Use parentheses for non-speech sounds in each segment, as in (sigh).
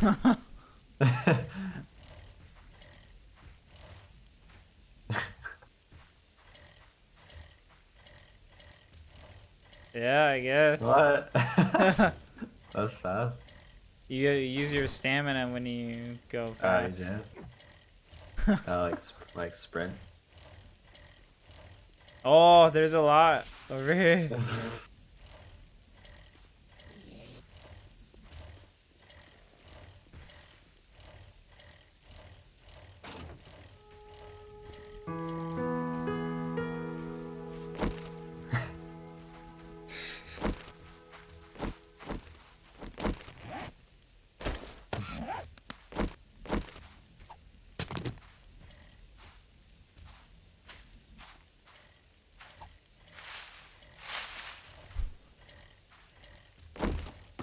(laughs) Yeah, I guess. What? (laughs) That's fast. You gotta use your stamina when you go uh, I fast. did. I (laughs) uh, like like sprint. Oh, there's a lot over here.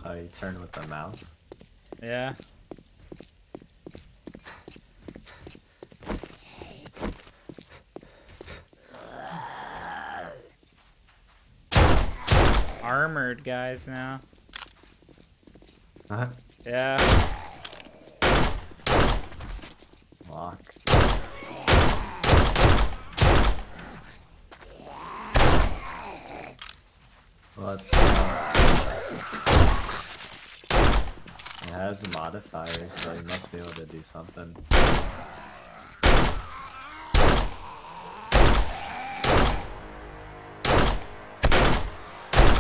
Oh, you turn with the mouse. Yeah. Armored guys now. Huh? Yeah. Lock. What? the hell? Has modifiers, so you must be able to do something.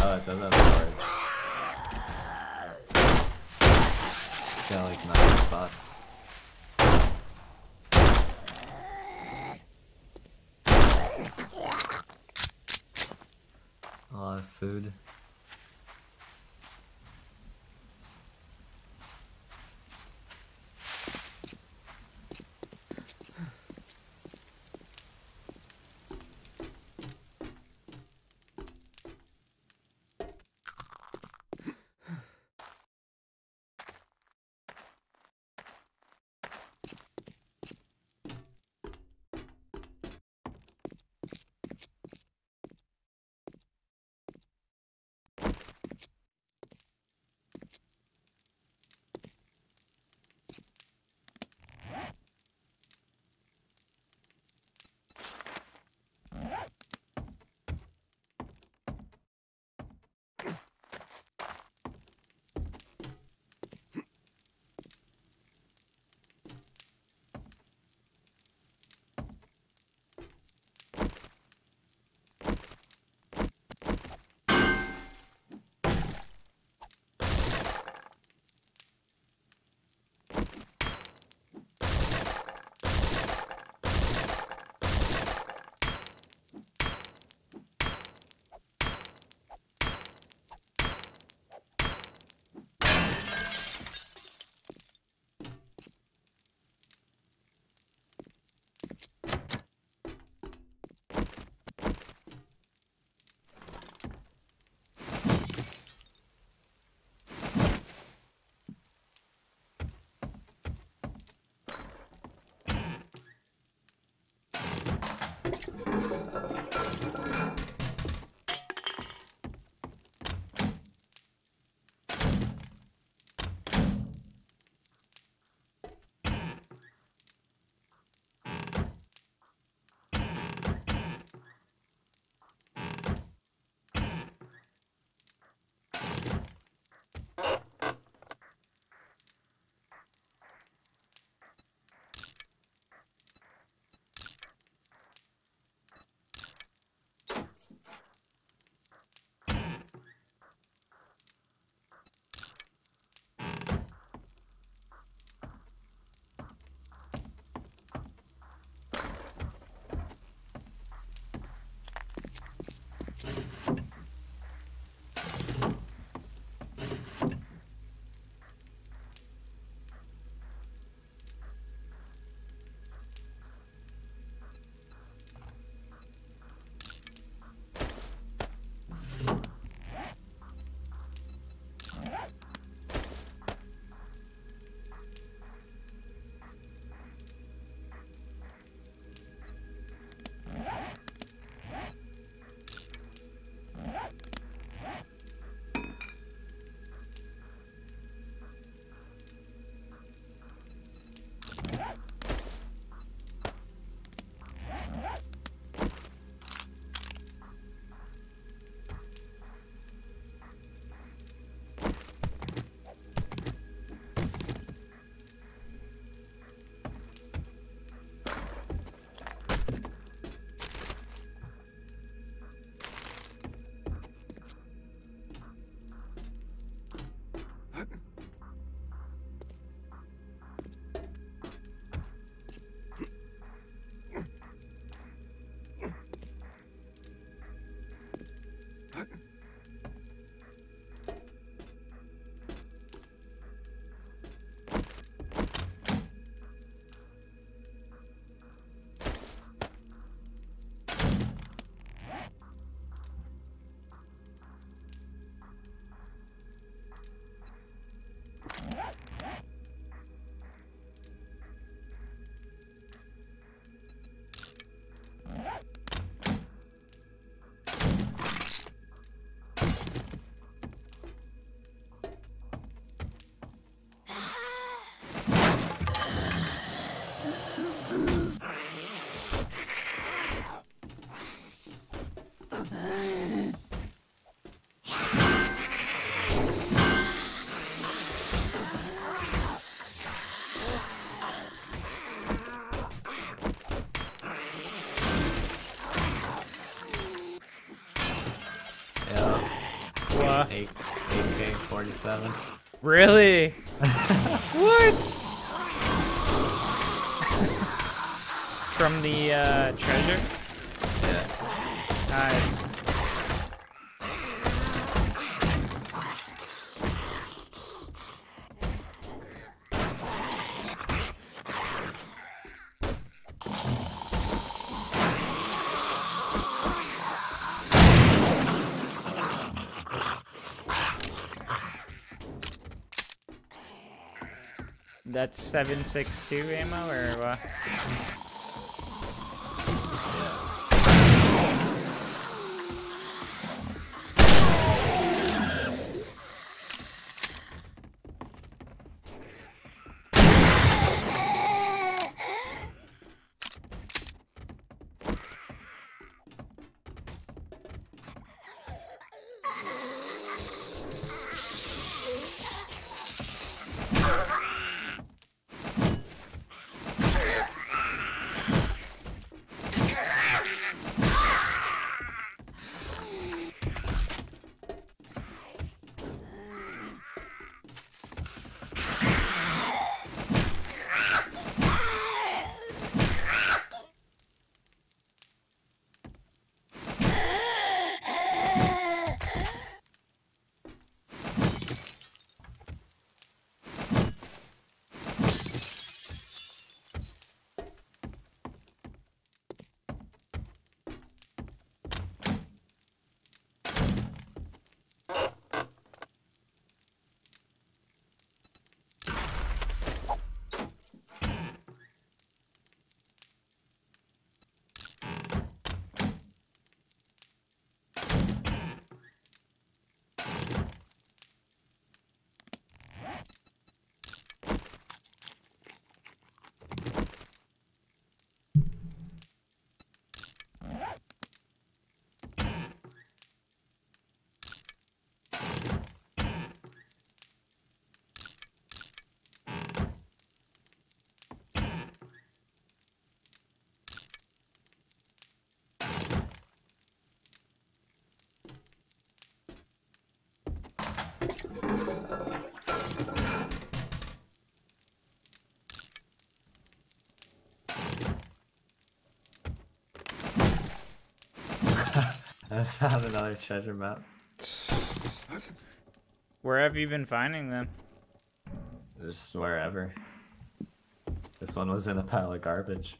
Oh, it does have storage. It's got like nine spots. A lot of food. 8, AK, 47. Really? (laughs) what? From the uh, treasure? Yeah. Nice. That's 762 ammo or what? Just found another treasure map. Where have you been finding them? Just wherever. This one was in a pile of garbage.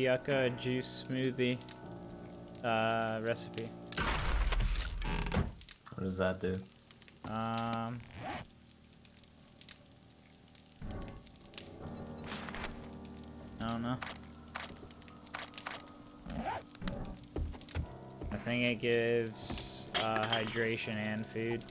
Yucca juice smoothie uh, recipe. What does that do? Um, I don't know. I think it gives uh, hydration and food.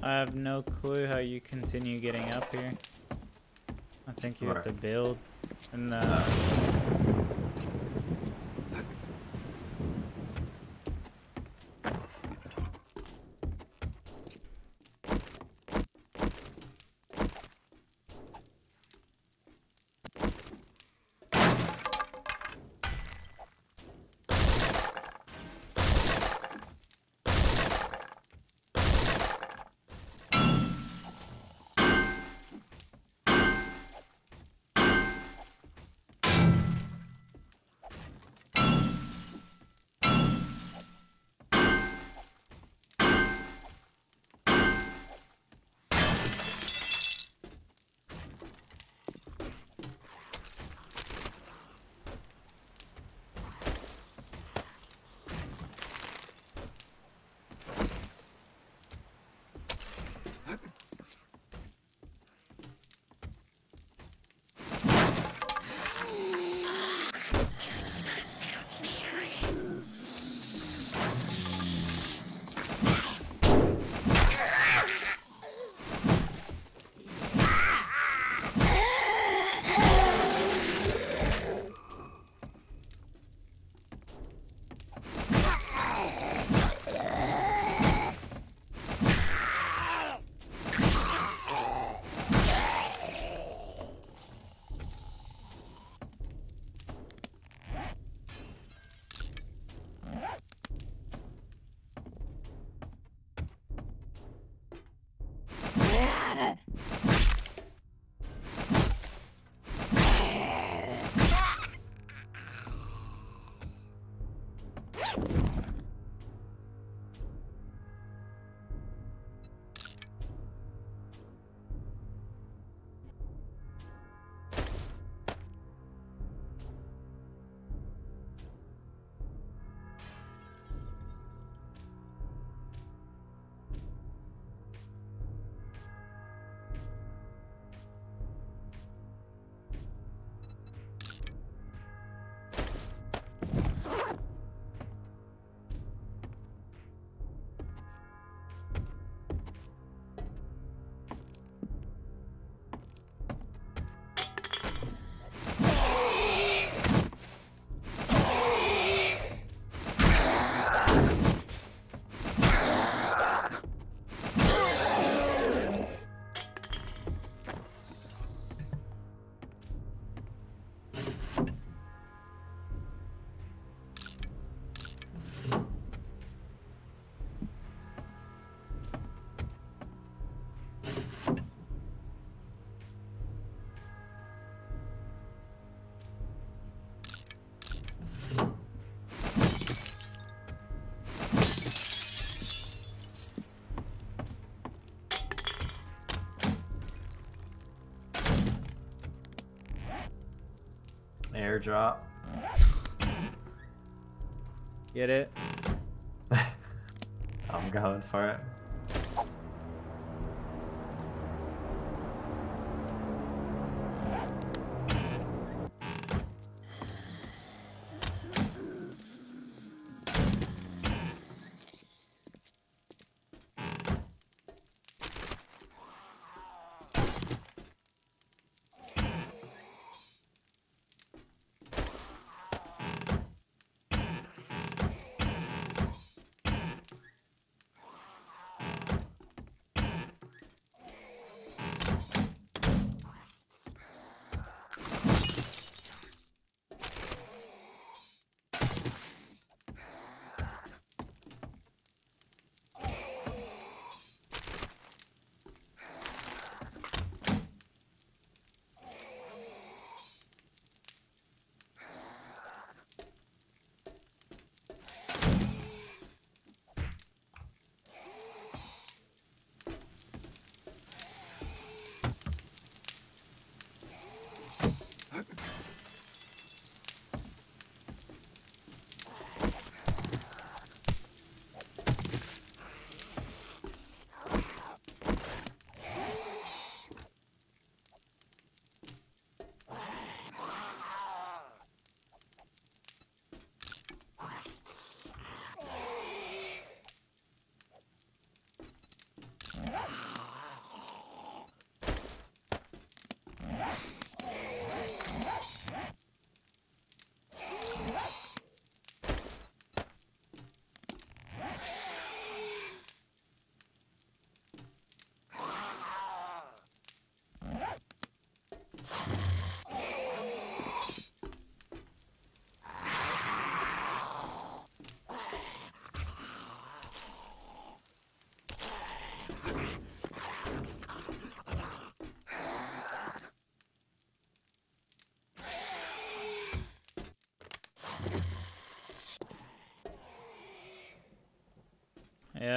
I have no clue how you continue getting up here. I think you have to build. And uh, airdrop. get it? (laughs) I'm going for it.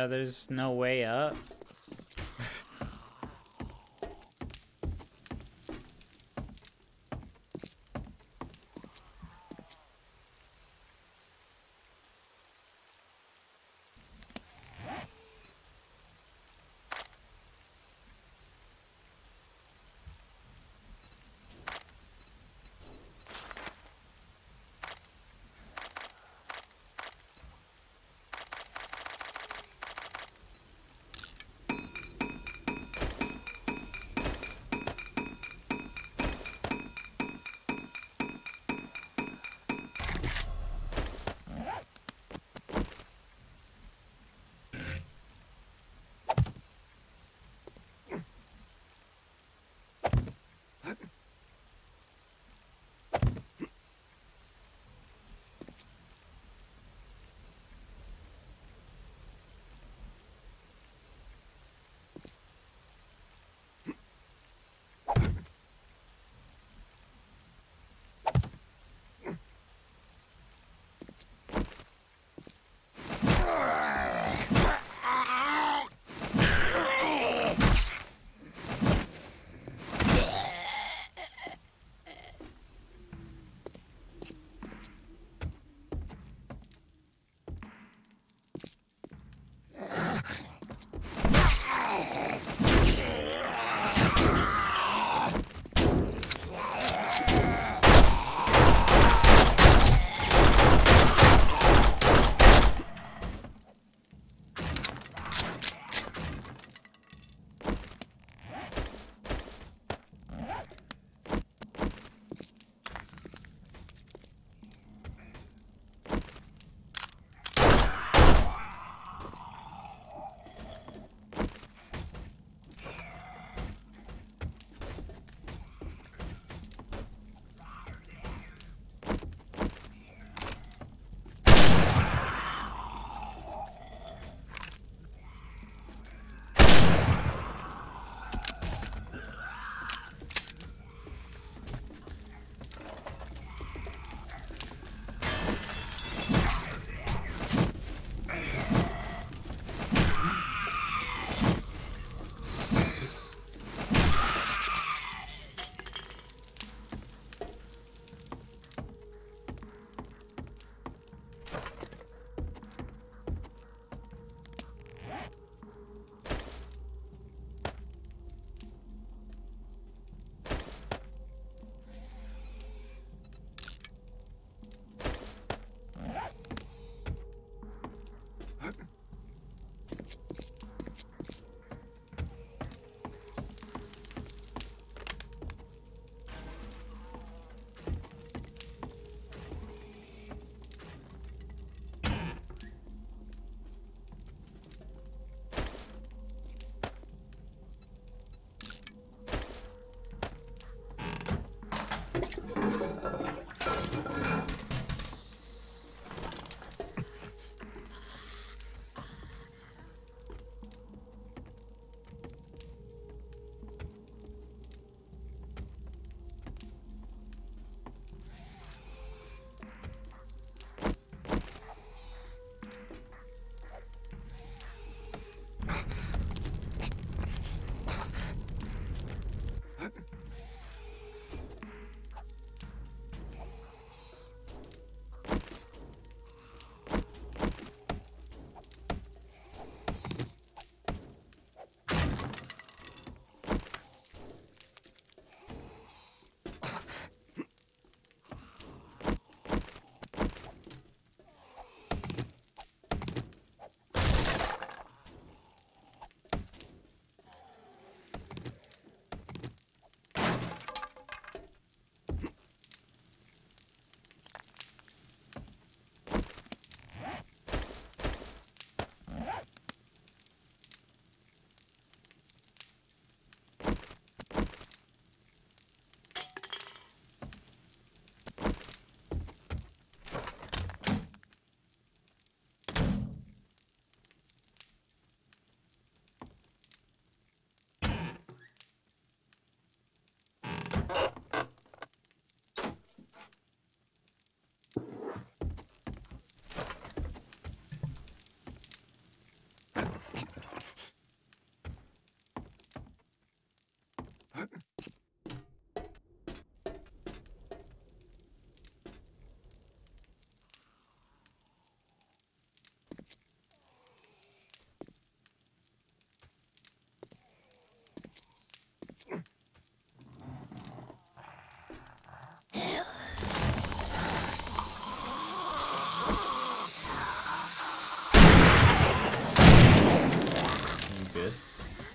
Yeah, there's no way up.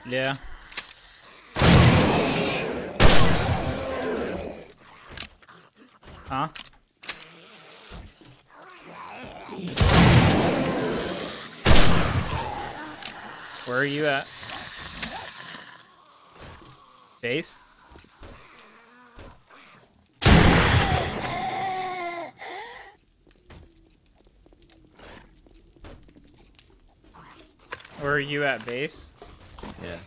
Yeah. Huh? Where are you at? Base? Where are you at base? Yeah.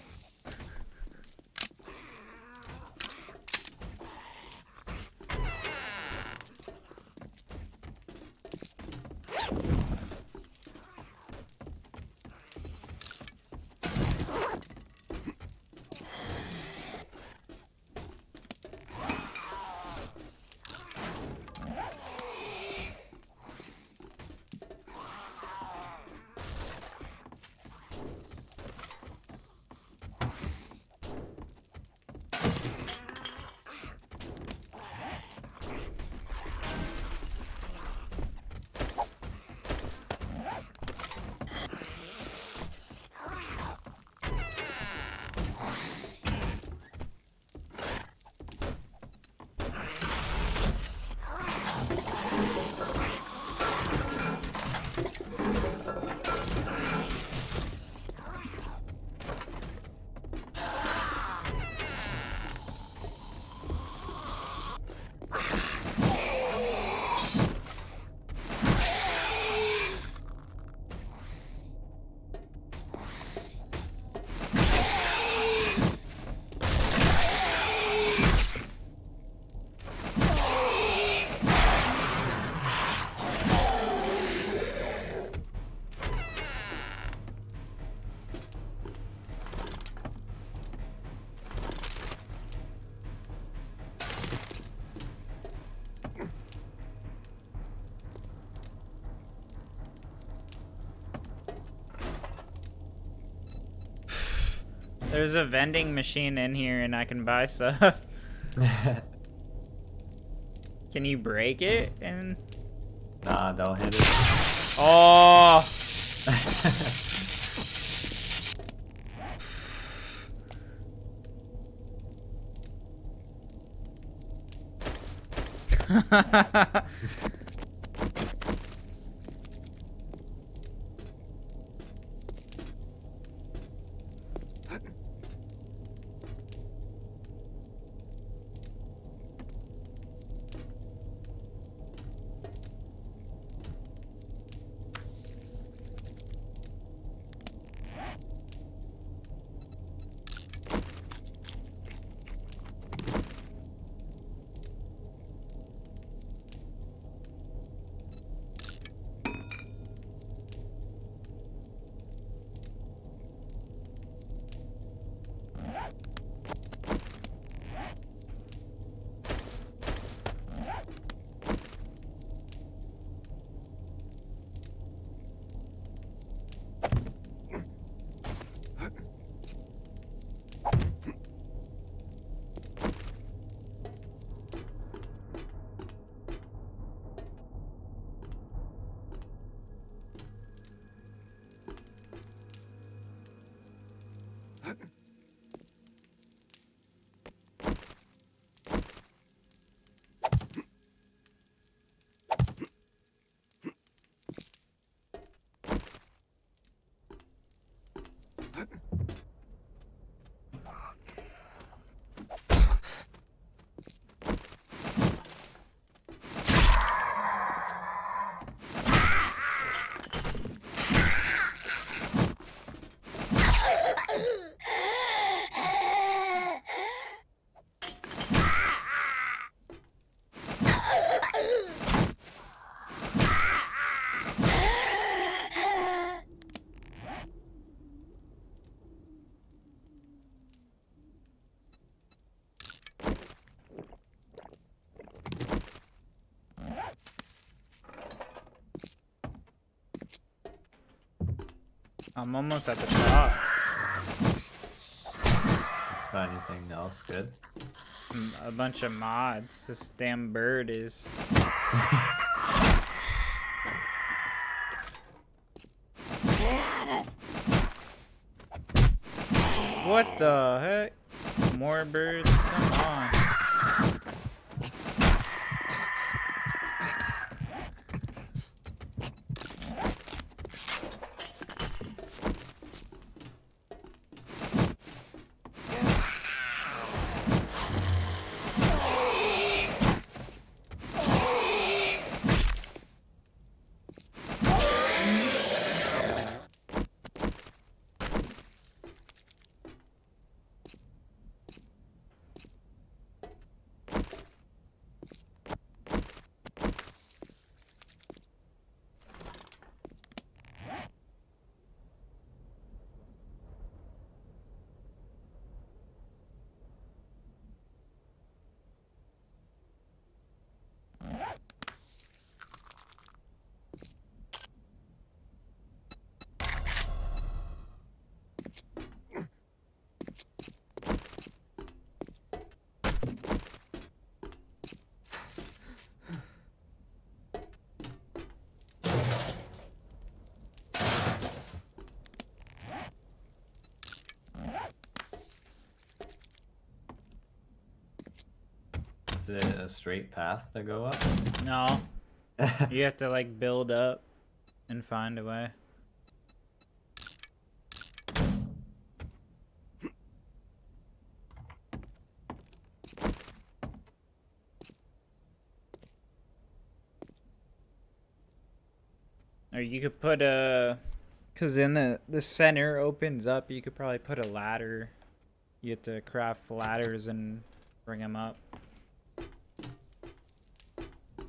There's a vending machine in here and I can buy stuff. (laughs) can you break it and nah, don't hit it. Oh (laughs) (laughs) Huh? I'm almost at the top. Find anything else good? Mm, A bunch of mods. This damn bird is. What the heck? More birds? Come on. Is it a straight path to go up? No. (laughs) You have to like build up and find a way. Or you could put a, cause then the the center opens up. You could probably put a ladder. You have to craft ladders and bring them up.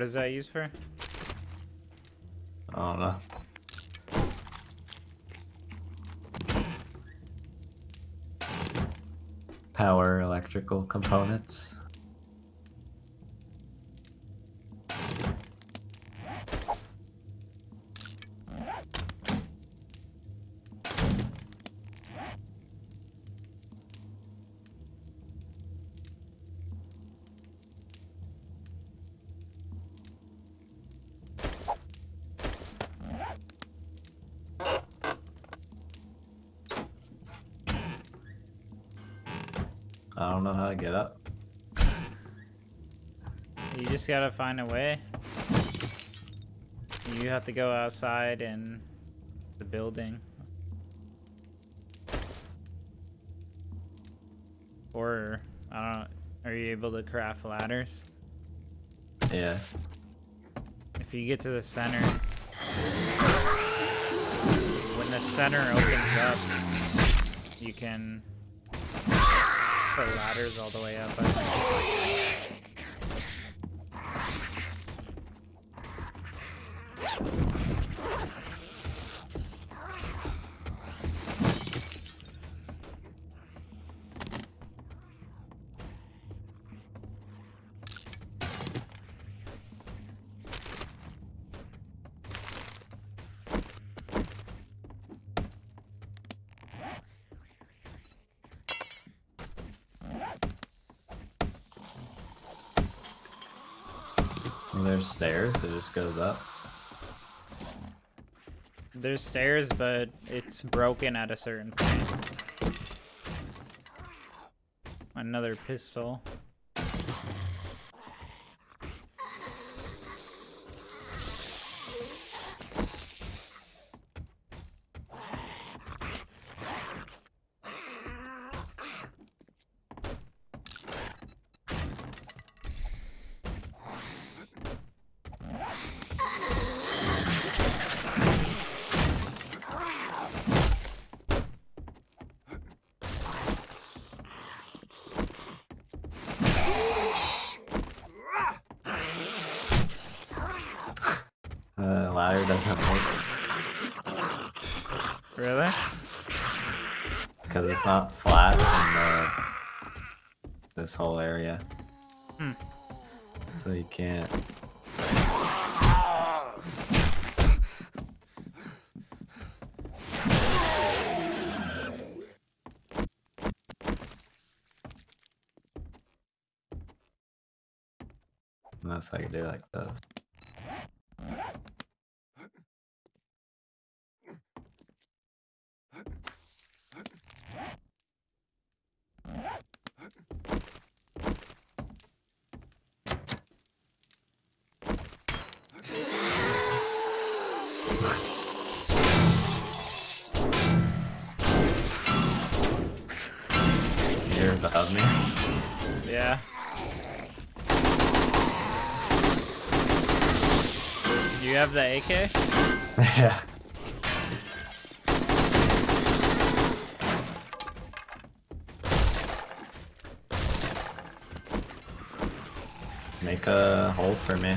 What does that use for? I don't know. Power electrical components. You just gotta find a way. You have to go outside in the building. Or, I don't are you able to craft ladders? Yeah. If you get to the center, when the center opens up, you can put ladders all the way up. Just goes up. There's stairs, but it's broken at a certain point. Another pistol. Uh, ladder doesn't work Really? because it's not flat in the, this whole area. Hmm. So you can't. Unless I could do like this. AK? yeah. (laughs) Make a hole for me.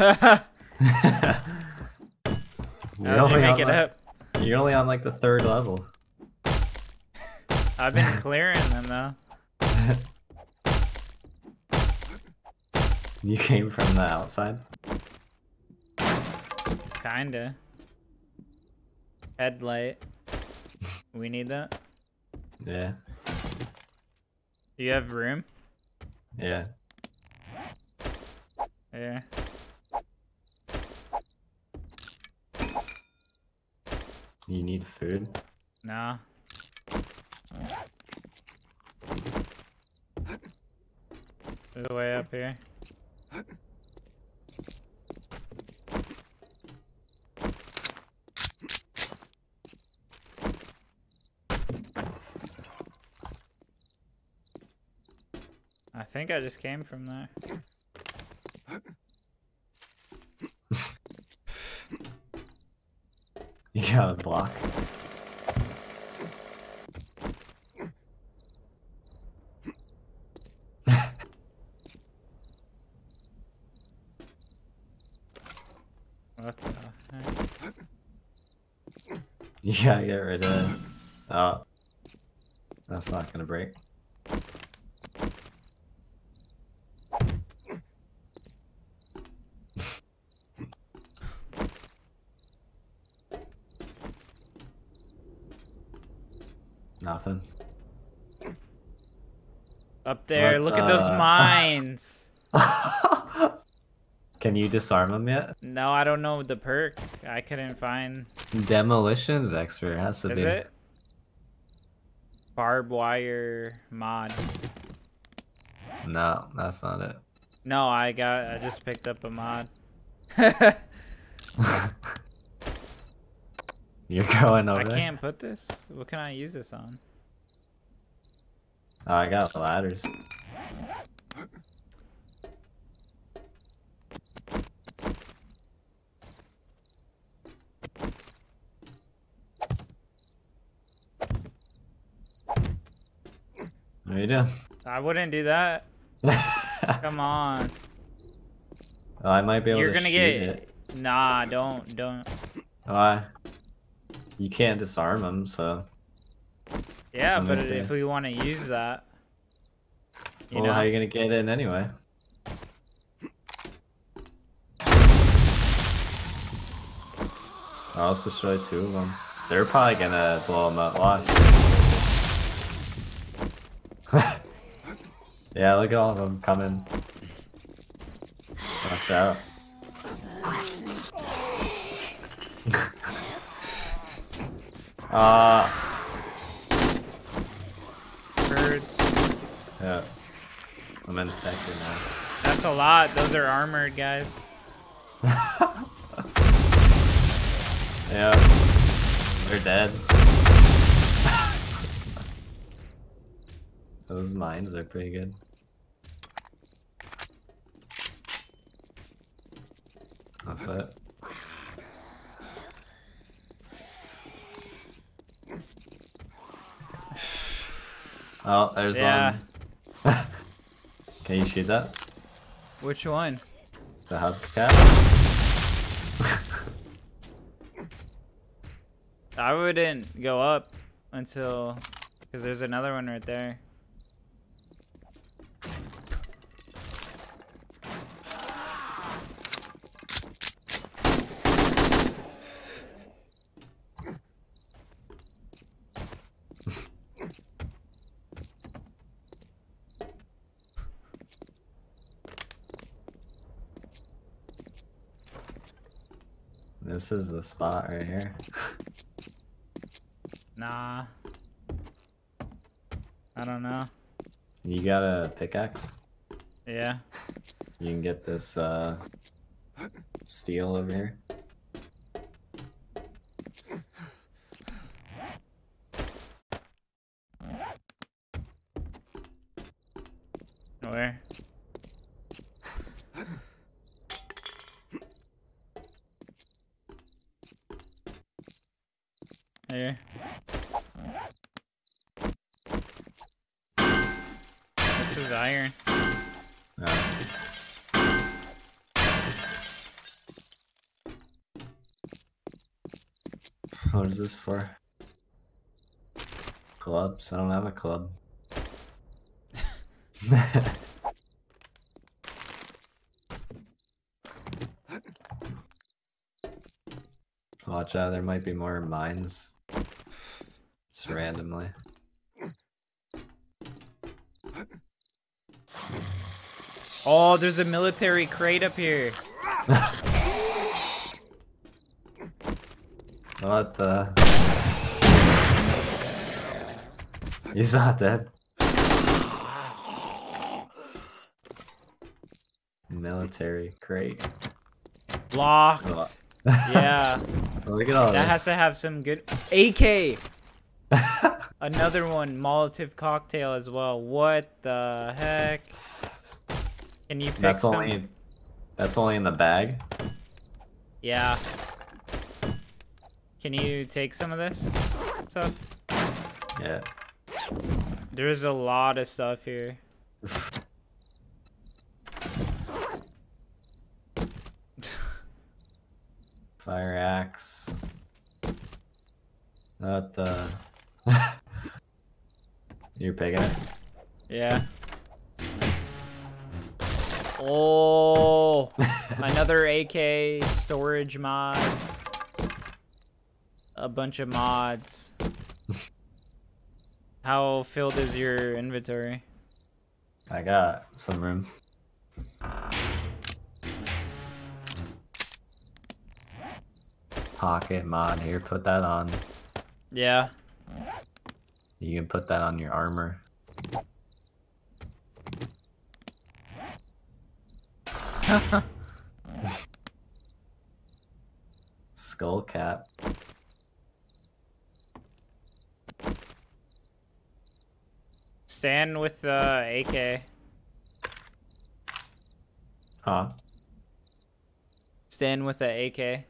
You're you only, make on it like, up? you're only on like the third level. I've been clearing them though. You came from the outside. Kinda. Headlight. We need that. Yeah. Do you have room? Yeah. Yeah. You need food. Nah. There's a way up here. I think I just came from there. Got a block. (laughs) You gotta get rid of. Oh. That's not gonna break. Nothing. Up there, What look at those mines. (laughs) Can you disarm them yet? No, I don't know the perk. I couldn't find. Demolitions expert has to Is be. it? Barbed wire mod. No, that's not it. No, I got. I just picked up a mod. (laughs) You're going (laughs) over I can't put this. What can I use this on? Oh, I got ladders. What are you doing? I wouldn't do that. (laughs) Come on. Oh, I might be able You're to gonna shoot get. it. Nah, don't, don't. Why? You can't disarm them, so. Yeah, but see. if we want to use that, you well, know. how are you gonna get in anyway? I'll also destroy two of them. They're probably gonna blow them up. Watch. (laughs) yeah, look at all of them coming. Watch out. (laughs) uh, Birds. Yeah. I'm infected now. That's a lot. Those are armored guys. (laughs) Yeah. They're dead. (laughs) Those mines are pretty good. That's it. Oh, there's Yeah. one. Can you shoot that? Which one? The hubcap? I wouldn't go up until, because there's another one right there. This is the spot right here. Nah. I don't know. You got a pickaxe? Yeah. You can get this uh steel over here. Where? Here. This is iron. Uh, what is this for? Clubs? I don't have a club. (laughs) Watch out, there might be more mines. Randomly. Oh, there's a military crate up here. (laughs) What the? He's not dead. Military crate. Locked. Yeah, (laughs) Look at all that has to have some good. AK. Another one, Molotov cocktail as well. What the heck? Can you pick that's some? only. That's only in the bag. Yeah. Can you take some of this stuff? Yeah. There's a lot of stuff here. (laughs) Fire axe. Not the? You're picking it. Eh? Yeah. Oh, (laughs) another AK storage mods. A bunch of mods. (laughs) How filled is your inventory? I got some room. Pocket mod here, put that on. Yeah. You can put that on your armor. (laughs) Skull cap. stand with uh, the AK. Huh? Stand with the AK.